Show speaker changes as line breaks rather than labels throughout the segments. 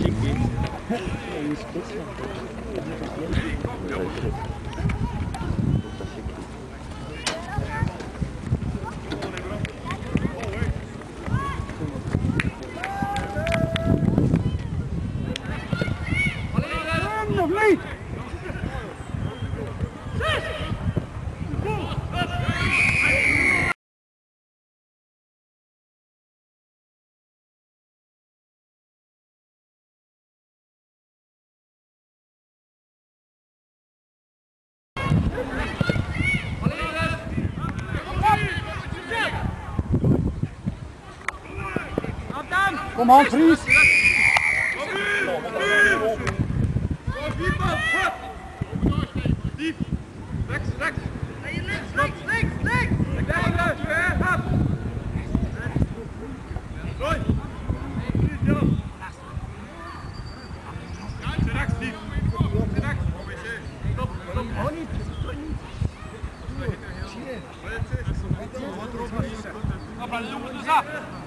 Of niet? Kom aan, Fries. Kom hier! Kom hier, Diep! Rechts, rechts! links, links, links, links! Ik ben eruit, hè? Hap! Rechts, diep! Rechts! Stop, stop! Oh, niet! Zie je? Wat is er? Wat is er? is er? Wat is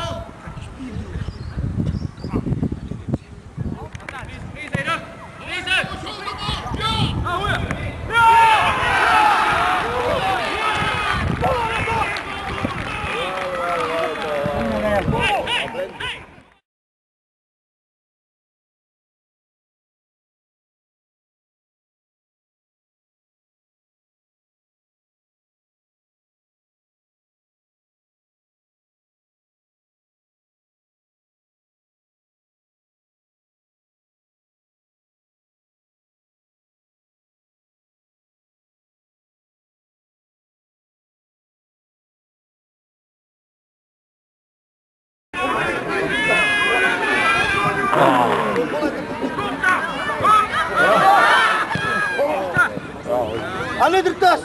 Alle de tas.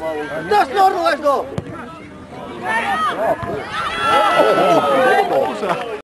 Tas n a r de lijst d o o